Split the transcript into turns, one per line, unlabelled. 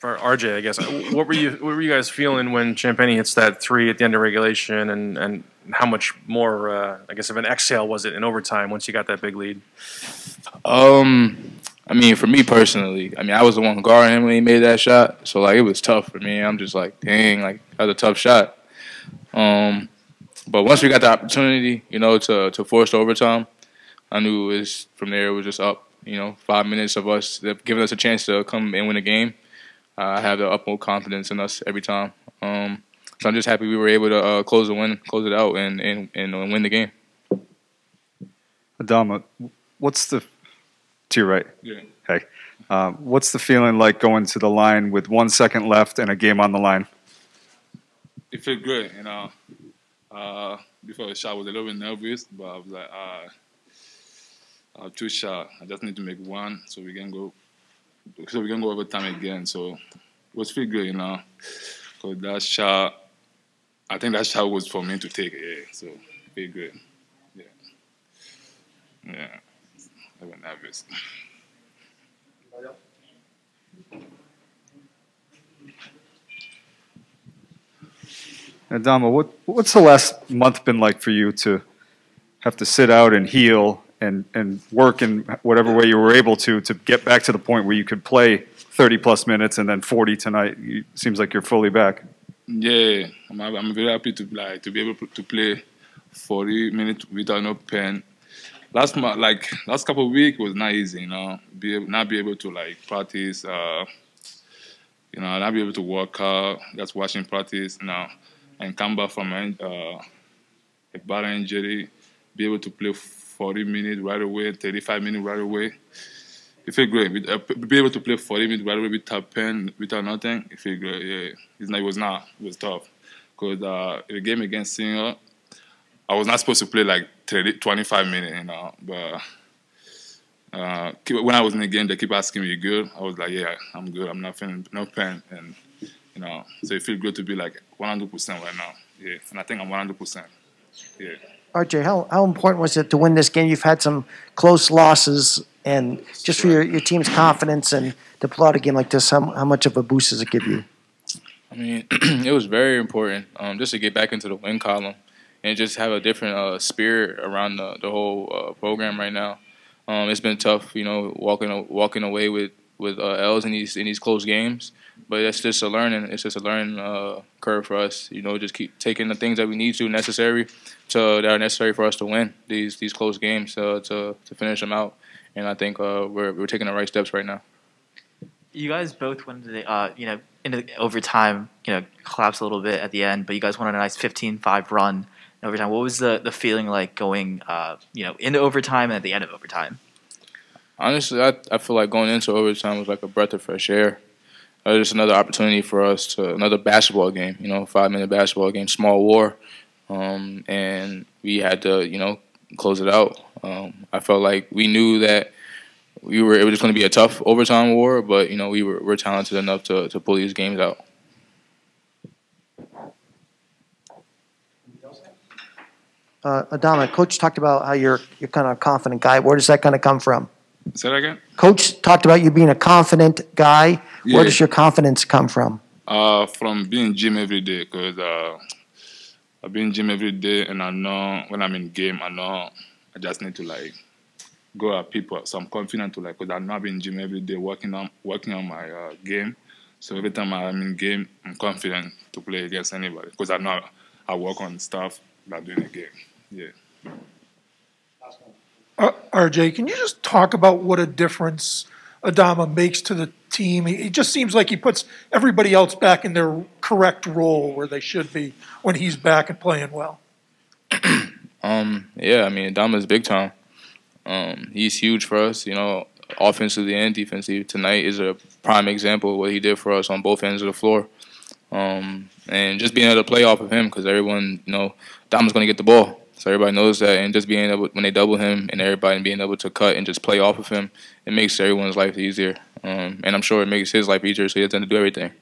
for RJ, I guess. What were you what were you guys feeling when Champagnie hits that three at the end of regulation, and and how much more uh, I guess of an exhale was it in overtime once you got that big lead?
Um, I mean, for me personally, I mean, I was the one guarding him when he made that shot, so like it was tough for me. I'm just like, dang, like that was a tough shot. Um, but once we got the opportunity, you know, to to force overtime, I knew it was from there. It was just up. You know, five minutes of us giving us a chance to come and win a game uh, I have the utmost confidence in us every time. Um, so I'm just happy we were able to uh, close the win, close it out, and and, and win the game.
Adama, what's the to your right?
Yeah.
Hey, uh, what's the feeling like going to the line with one second left and a game on the line?
It felt good, you know. Uh, before the shot, I was a little bit nervous, but I was like, uh, uh, two shot. I just need to make one so we can go so we can go over time again. So it was pretty good, you know. Cause that shot, I think that shot was for me to take. Yeah, so pretty good. Yeah, yeah. I was nervous.
Adama, what what's the last month been like for you to have to sit out and heal and, and work in whatever way you were able to to get back to the point where you could play 30 plus minutes and then 40 tonight. It seems like you're fully back.
Yeah, I'm, I'm very happy to like to be able to play 40 minutes without no pain. Last month, like last couple of weeks was not easy, you know. Be not be able to like practice, uh, you know, not be able to work out, just watching practice, you know, and come back from uh, a bad injury, be able to play 40 minutes right away, 35 minutes right away. It feel great. Uh, be able to play 40 minutes right away without pain, without nothing, it feel great. Yeah, it's not, it was not. It was tough. Because uh, the game against Singer, I was not supposed to play like 30, 25 minutes, you know. But uh, when I was in the game, they keep asking me, "You good?" I was like, "Yeah, I'm good. I'm not feeling no pain." And you know, so it feels good to be like 100% right now. Yeah, and I think I'm 100%. Yeah.
RJ, how, how important was it to win this game? You've had some close losses, and just for your, your team's confidence and to pull out a game like this, how, how much of a boost does it give you?
I mean, it was very important um, just to get back into the win column and just have a different uh, spirit around the, the whole uh, program right now. Um, it's been tough, you know, walking walking away with with uh, L's in these in these close games. But it's just a learning. It's just a learning uh, curve for us. You know, just keep taking the things that we need to necessary to that are necessary for us to win these these close games uh, to to finish them out. And I think uh, we're we're taking the right steps right now.
You guys both went into the, you know into overtime. You know, collapsed a little bit at the end, but you guys won a nice 15-5 run in overtime. What was the the feeling like going, uh, you know, into overtime and at the end of overtime?
Honestly, I I feel like going into overtime was like a breath of fresh air. It was just another opportunity for us to another basketball game. You know, five minute basketball game, small war, um, and we had to you know close it out. Um, I felt like we knew that we were it was going to be a tough overtime war, but you know we were we're talented enough to to pull these games out.
Uh, Adama, coach talked about how you're you're kind of a confident guy. Where does that kind of come from?
Say that again.
Coach talked about you being a confident guy.
Yeah.
Where does your confidence come from?
Uh, from being gym every day, cause uh, I been gym every day, and I know when I'm in game, I know I just need to like go at people. So I'm confident to like, cause I know I've been gym every day, working on working on my uh, game. So every time I'm in game, I'm confident to play against anybody, cause I know I work on stuff that doing a game. Yeah.
Uh, RJ, can you just talk about what a difference Adama makes to the team? It just seems like he puts everybody else back in their correct role where they should be when he's back and playing well.
um, yeah, I mean, Adama's big time. Um, he's huge for us, you know, offensively and defensively. Tonight is a prime example of what he did for us on both ends of the floor. Um, and just being able to play off of him because everyone, you know, Adama's going to get the ball. So everybody knows that, and just being able when they double him and everybody being able to cut and just play off of him, it makes everyone's life easier. Um, and I'm sure it makes his life easier, so he doesn't have to do everything.